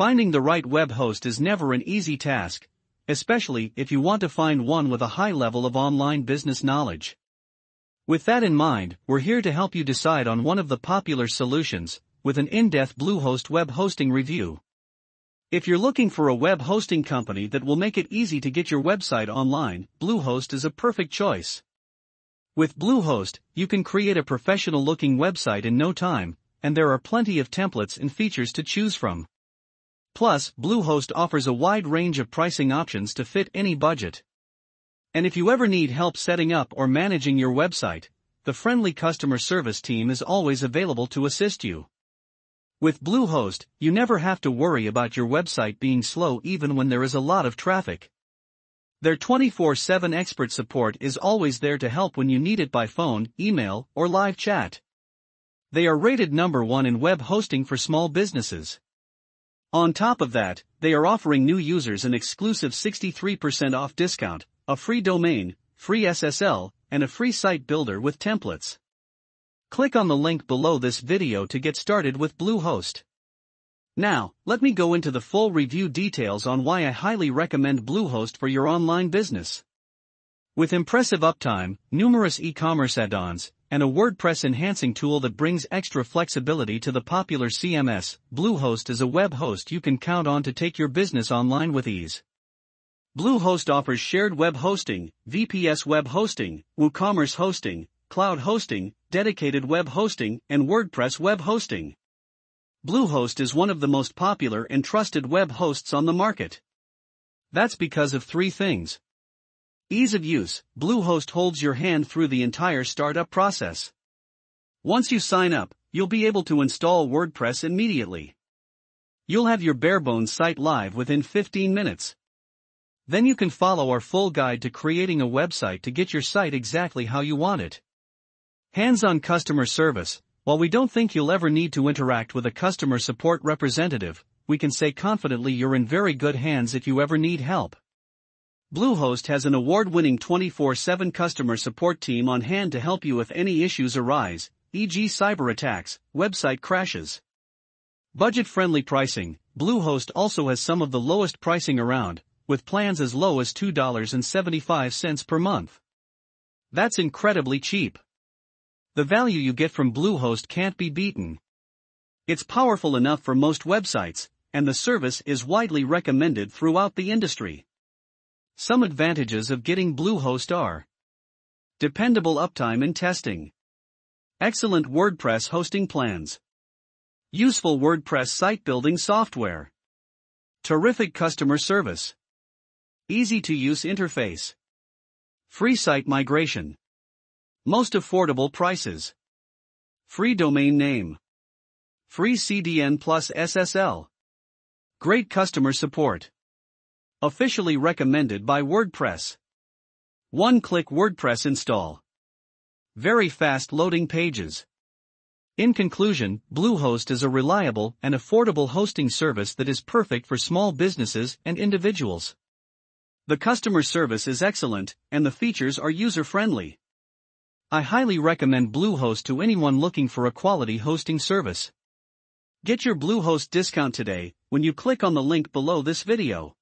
Finding the right web host is never an easy task, especially if you want to find one with a high level of online business knowledge. With that in mind, we're here to help you decide on one of the popular solutions, with an in-depth Bluehost web hosting review. If you're looking for a web hosting company that will make it easy to get your website online, Bluehost is a perfect choice. With Bluehost, you can create a professional looking website in no time, and there are plenty of templates and features to choose from. Plus, Bluehost offers a wide range of pricing options to fit any budget. And if you ever need help setting up or managing your website, the friendly customer service team is always available to assist you. With Bluehost, you never have to worry about your website being slow even when there is a lot of traffic. Their 24-7 expert support is always there to help when you need it by phone, email, or live chat. They are rated number one in web hosting for small businesses. On top of that, they are offering new users an exclusive 63% off discount, a free domain, free SSL, and a free site builder with templates. Click on the link below this video to get started with Bluehost. Now, let me go into the full review details on why I highly recommend Bluehost for your online business. With impressive uptime, numerous e-commerce add-ons, and a WordPress enhancing tool that brings extra flexibility to the popular CMS, Bluehost is a web host you can count on to take your business online with ease. Bluehost offers shared web hosting, VPS web hosting, WooCommerce hosting, cloud hosting, dedicated web hosting, and WordPress web hosting. Bluehost is one of the most popular and trusted web hosts on the market. That's because of three things. Ease of use, Bluehost holds your hand through the entire startup process. Once you sign up, you'll be able to install WordPress immediately. You'll have your barebones site live within 15 minutes. Then you can follow our full guide to creating a website to get your site exactly how you want it. Hands-on customer service, while we don't think you'll ever need to interact with a customer support representative, we can say confidently you're in very good hands if you ever need help. Bluehost has an award-winning 24-7 customer support team on hand to help you if any issues arise, e.g. cyber attacks, website crashes. Budget-friendly pricing, Bluehost also has some of the lowest pricing around, with plans as low as $2.75 per month. That's incredibly cheap. The value you get from Bluehost can't be beaten. It's powerful enough for most websites, and the service is widely recommended throughout the industry. Some advantages of getting Bluehost are dependable uptime in testing, excellent WordPress hosting plans, useful WordPress site building software, terrific customer service, easy to use interface, free site migration, most affordable prices, free domain name, free CDN plus SSL, great customer support. Officially recommended by WordPress. One-click WordPress install. Very fast loading pages. In conclusion, Bluehost is a reliable and affordable hosting service that is perfect for small businesses and individuals. The customer service is excellent, and the features are user-friendly. I highly recommend Bluehost to anyone looking for a quality hosting service. Get your Bluehost discount today when you click on the link below this video.